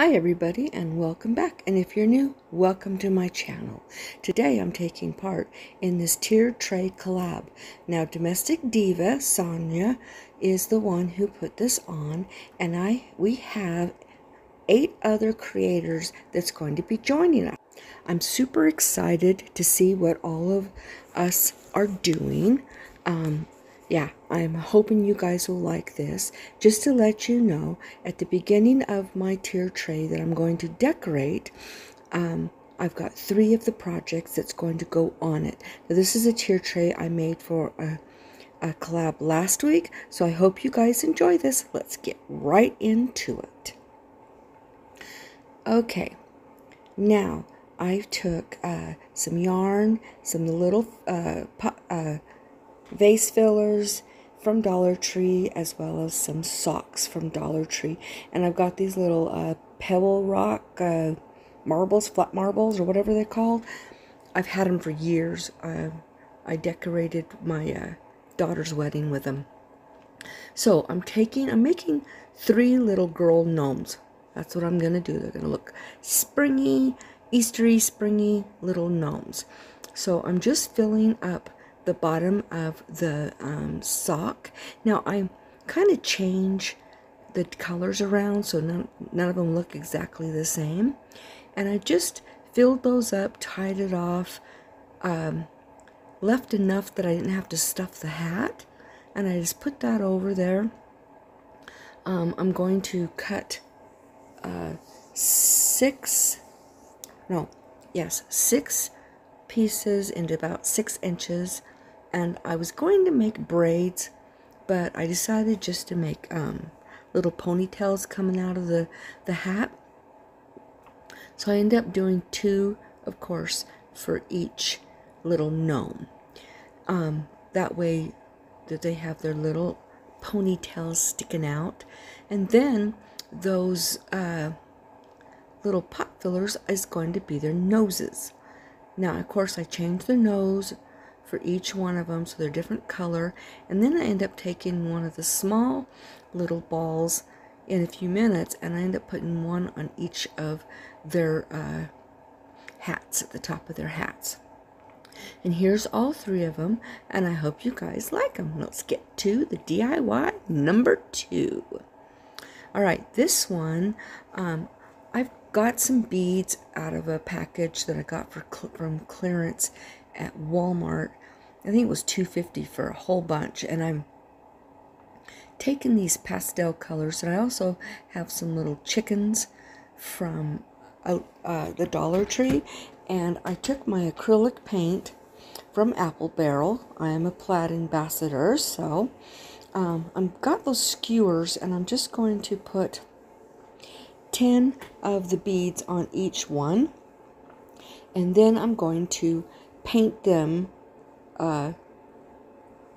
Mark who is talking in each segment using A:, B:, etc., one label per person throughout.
A: Hi everybody and welcome back and if you're new welcome to my channel. Today I'm taking part in this tiered tray collab. Now Domestic Diva Sonja is the one who put this on and I we have eight other creators that's going to be joining us. I'm super excited to see what all of us are doing. Um, yeah, I'm hoping you guys will like this. Just to let you know, at the beginning of my tier tray that I'm going to decorate, um, I've got three of the projects that's going to go on it. Now, this is a tier tray I made for a, a collab last week, so I hope you guys enjoy this. Let's get right into it. Okay, now I took uh, some yarn, some little uh, uh, vase fillers from Dollar Tree as well as some socks from Dollar Tree. And I've got these little uh, pebble rock uh, marbles, flat marbles or whatever they're called. I've had them for years. Uh, I decorated my uh, daughter's wedding with them. So I'm taking, I'm making three little girl gnomes. That's what I'm going to do. They're going to look springy, Eastery, springy little gnomes. So I'm just filling up the bottom of the um, sock. Now I kind of change the colors around so none, none of them look exactly the same. And I just filled those up, tied it off, um, left enough that I didn't have to stuff the hat. And I just put that over there. Um, I'm going to cut uh, six, no, yes, six pieces into about six inches and I was going to make braids but I decided just to make um, little ponytails coming out of the, the hat. So I ended up doing two of course for each little gnome. Um, that way that they have their little ponytails sticking out. And then those uh, little pot fillers is going to be their noses. Now, of course, I changed the nose for each one of them so they're different color. And then I end up taking one of the small little balls in a few minutes and I end up putting one on each of their uh, hats at the top of their hats. And here's all three of them, and I hope you guys like them. Let's get to the DIY number two. All right, this one, um, I've got some beads out of a package that I got for from clearance at Walmart. I think it was 250 for a whole bunch and I'm taking these pastel colors and I also have some little chickens from out uh, the Dollar Tree and I took my acrylic paint from Apple Barrel. I am a plaid ambassador so um, I've got those skewers and I'm just going to put 10 of the beads on each one. And then I'm going to paint them uh,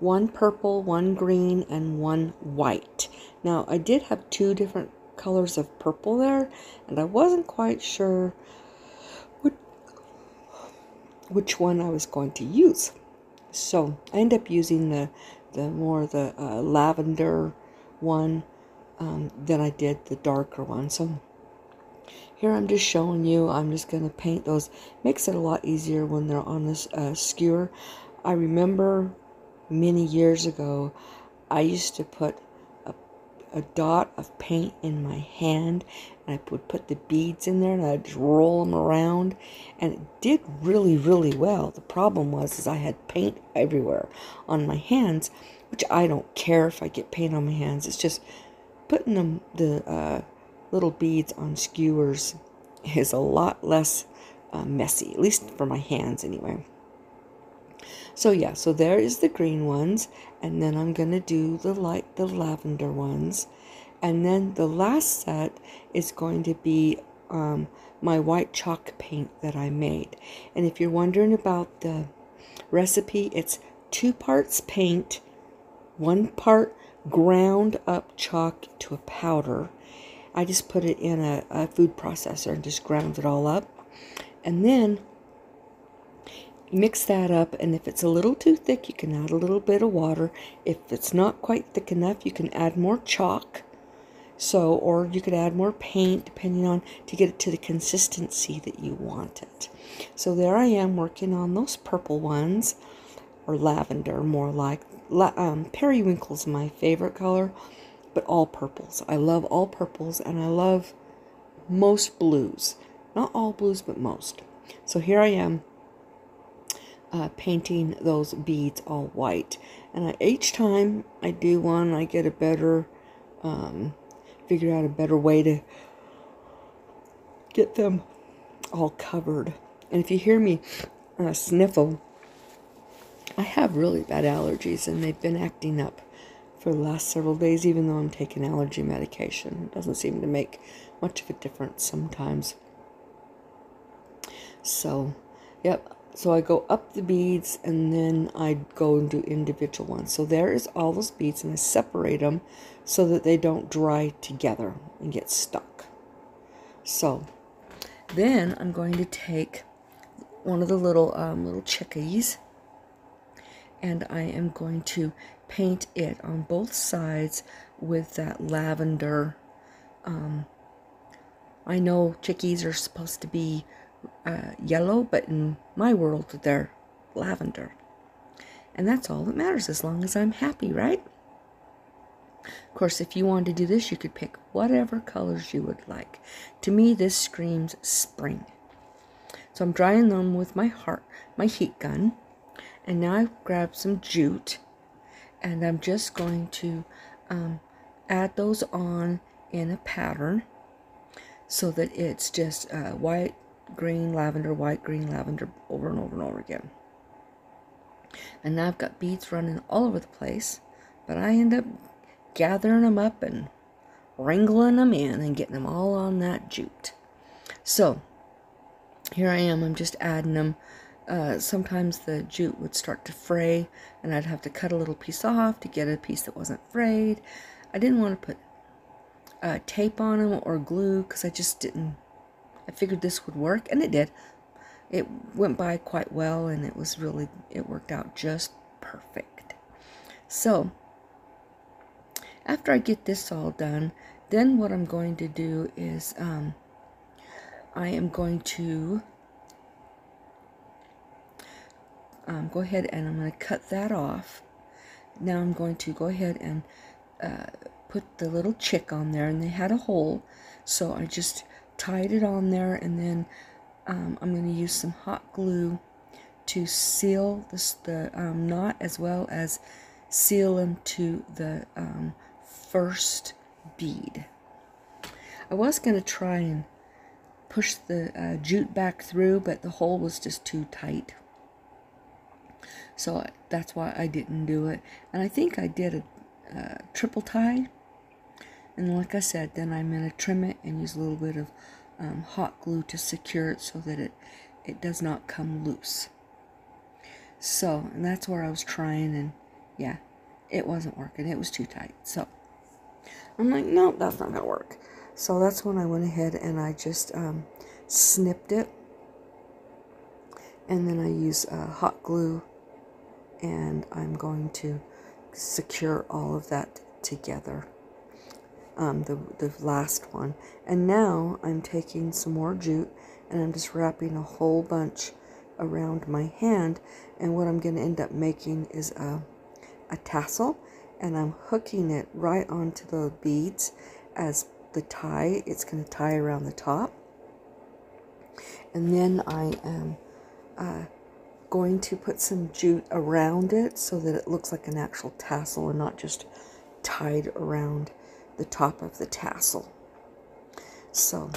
A: one purple, one green, and one white. Now, I did have two different colors of purple there, and I wasn't quite sure what, which one I was going to use. So I end up using the, the more the uh, lavender one um, than I did the darker one. So here I'm just showing you, I'm just going to paint those. Makes it a lot easier when they're on this uh, skewer. I remember many years ago, I used to put a, a dot of paint in my hand and I would put the beads in there and I'd just roll them around and it did really really well the problem was is I had paint everywhere on my hands which I don't care if I get paint on my hands it's just putting them, the uh, little beads on skewers is a lot less uh, messy, at least for my hands anyway. So yeah, so there is the green ones, and then I'm going to do the light, the lavender ones. And then the last set is going to be um, my white chalk paint that I made. And if you're wondering about the recipe, it's two parts paint, one part ground up chalk to a powder. I just put it in a, a food processor and just ground it all up. And then mix that up and if it's a little too thick you can add a little bit of water if it's not quite thick enough you can add more chalk So, or you could add more paint depending on to get it to the consistency that you want it. So there I am working on those purple ones, or lavender more like. Um, periwinkle's my favorite color, but all purples. I love all purples and I love most blues. Not all blues, but most. So here I am uh, painting those beads all white. And I, each time I do one, I get a better, um, figure out a better way to get them all covered. And if you hear me uh, sniffle, I have really bad allergies and they've been acting up for the last several days, even though I'm taking allergy medication. It doesn't seem to make much of a difference sometimes. So, yep. So I go up the beads and then I go and do individual ones. So there is all those beads and I separate them so that they don't dry together and get stuck. So then I'm going to take one of the little um, little chickies and I am going to paint it on both sides with that lavender um, I know chickies are supposed to be uh, yellow, but in my world, they're lavender. And that's all that matters as long as I'm happy, right? Of course, if you wanted to do this, you could pick whatever colors you would like. To me, this screams spring. So I'm drying them with my heart, my heat gun. And now I've grabbed some jute. And I'm just going to um, add those on in a pattern so that it's just uh, white, green, lavender, white, green, lavender over and over and over again. And now I've got beads running all over the place, but I end up gathering them up and wrangling them in and getting them all on that jute. So here I am, I'm just adding them. Uh, sometimes the jute would start to fray and I'd have to cut a little piece off to get a piece that wasn't frayed. I didn't want to put uh, tape on them or glue because I just didn't. I figured this would work, and it did. It went by quite well, and it was really, it worked out just perfect. So, after I get this all done, then what I'm going to do is um, I am going to um, go ahead and I'm going to cut that off. Now I'm going to go ahead and uh, put the little chick on there and they had a hole so I just tied it on there and then um, I'm going to use some hot glue to seal this, the um, knot as well as seal them to the um, first bead. I was going to try and push the uh, jute back through but the hole was just too tight. So that's why I didn't do it. And I think I did a uh, triple tie and like I said, then I'm going to trim it and use a little bit of um, hot glue to secure it so that it, it does not come loose. So, and that's where I was trying and yeah, it wasn't working. It was too tight. So, I'm like, no, that's not going to work. So that's when I went ahead and I just um, snipped it. And then I use uh, hot glue and I'm going to secure all of that together um, the, the last one. And now I'm taking some more jute and I'm just wrapping a whole bunch around my hand. And what I'm going to end up making is a, a tassel and I'm hooking it right onto the beads as the tie. It's going to tie around the top. And then I am uh, going to put some jute around it so that it looks like an actual tassel and not just tied around the top of the tassel. So,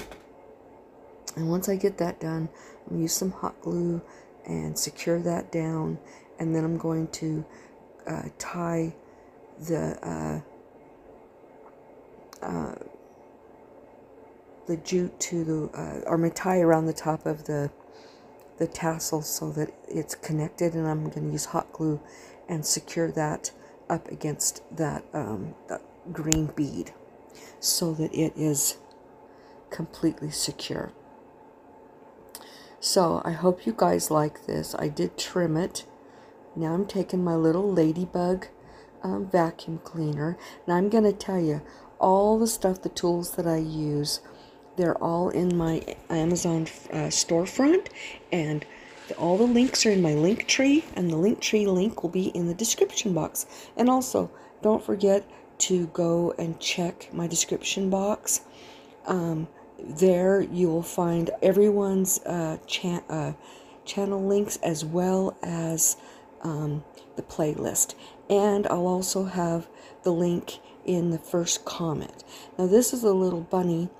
A: and once I get that done, I'm going to use some hot glue and secure that down. And then I'm going to uh, tie the uh, uh, the jute to the, uh, or my tie around the top of the the tassel so that it's connected and I'm going to use hot glue and secure that up against that, um, that green bead so that it is completely secure. So I hope you guys like this. I did trim it. Now I'm taking my little ladybug um, vacuum cleaner. Now I'm going to tell you, all the stuff, the tools that I use, they're all in my Amazon uh, storefront, and all the links are in my link tree, and the link tree link will be in the description box. And also, don't forget to go and check my description box. Um, there you will find everyone's uh, cha- uh, channel links as well as um, the playlist. And I'll also have the link in the first comment. Now, this is a little bunny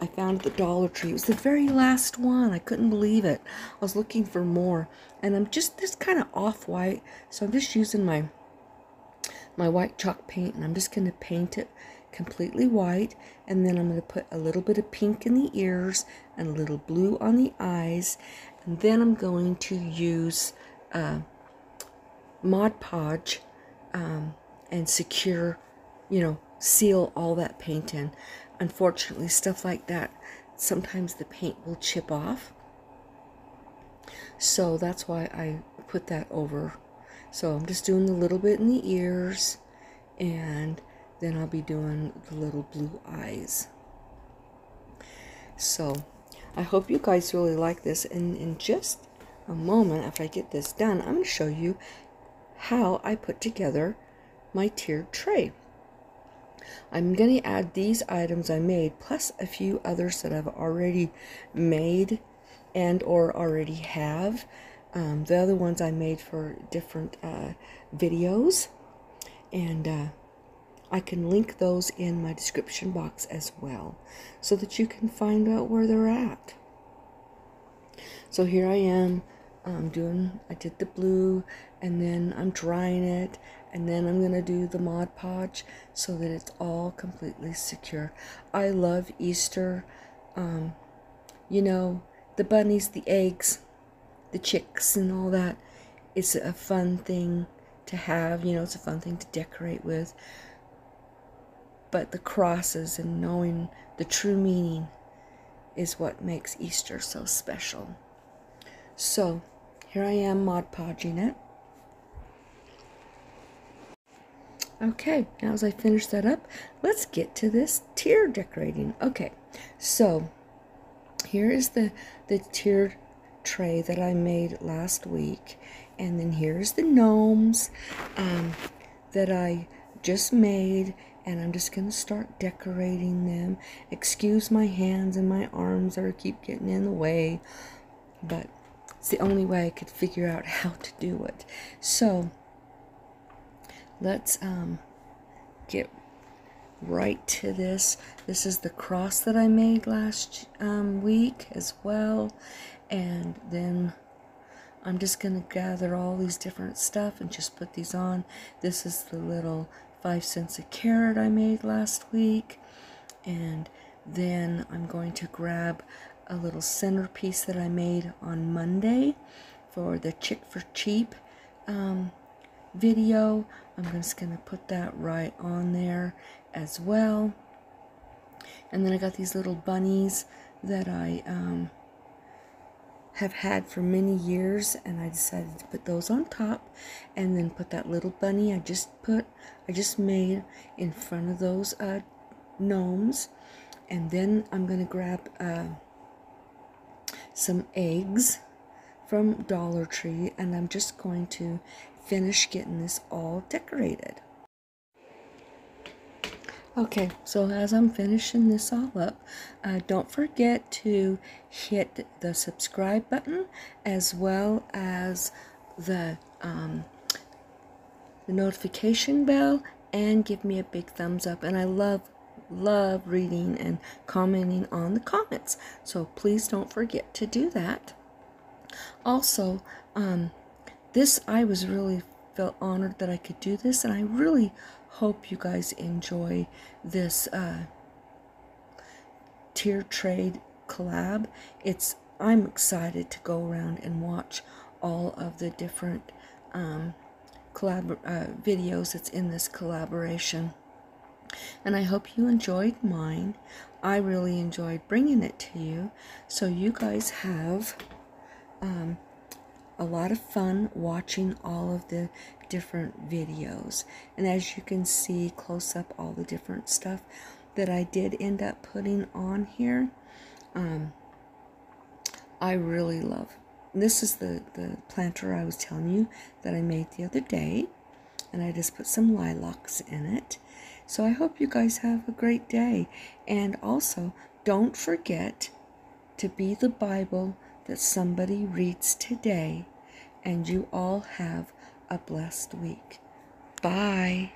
A: I found at the Dollar Tree. It was the very last one. I couldn't believe it. I was looking for more. And I'm just this kind of off-white. So I'm just using my my white chalk paint and I'm just going to paint it completely white and then I'm going to put a little bit of pink in the ears and a little blue on the eyes and then I'm going to use uh, Mod Podge um, and secure, you know, seal all that paint in unfortunately, stuff like that, sometimes the paint will chip off. So that's why I put that over. So I'm just doing a little bit in the ears and then I'll be doing the little blue eyes. So I hope you guys really like this. And in just a moment, after I get this done, I'm going to show you how I put together my tiered tray. I'm going to add these items I made plus a few others that I've already made and or already have. Um, the other ones I made for different uh, videos and uh, I can link those in my description box as well so that you can find out where they're at. So here I am um, doing, I did the blue and then I'm drying it and then I'm going to do the Mod Podge so that it's all completely secure. I love Easter. Um, you know, the bunnies, the eggs, the chicks and all that. It's a fun thing to have, you know, it's a fun thing to decorate with. But the crosses and knowing the true meaning is what makes Easter so special. So, here I am Mod Podging it. Okay, now as I finish that up, let's get to this tier decorating. Okay, so here is the, the tiered tray that I made last week. And then here's the gnomes um, that I just made. And I'm just going to start decorating them. Excuse my hands and my arms that are keep getting in the way. But it's the only way I could figure out how to do it. So let's um, get right to this. This is the cross that I made last um, week as well. And then I'm just going to gather all these different stuff and just put these on. This is the little five cents a carrot I made last week. And then I'm going to grab a little centerpiece that I made on Monday for the Chick for Cheap um, video. I'm just going to put that right on there as well. And then I got these little bunnies that I um, have had for many years and I decided to put those on top and then put that little bunny I just put, I just made in front of those uh, gnomes. And then I'm going to grab uh, some eggs from Dollar Tree and I'm just going to finish getting this all decorated. Okay, so as I'm finishing this all up, uh, don't forget to hit the subscribe button as well as the, um, the notification bell and give me a big thumbs up. And I love, love reading and commenting on the comments. So please don't forget to do that. Also, um, this I was really felt honored that I could do this and I really hope you guys enjoy this uh, tier trade collab. It's I'm excited to go around and watch all of the different um, collab uh, videos that's in this collaboration. And I hope you enjoyed mine. I really enjoyed bringing it to you. So you guys have um, a lot of fun watching all of the different videos. And as you can see close up all the different stuff, that I did end up putting on here. Um, I really love. This is the, the planter I was telling you that I made the other day. And I just put some lilacs in it. So I hope you guys have a great day. And also, don't forget to be the Bible that somebody reads today. And you all have a blessed week. Bye.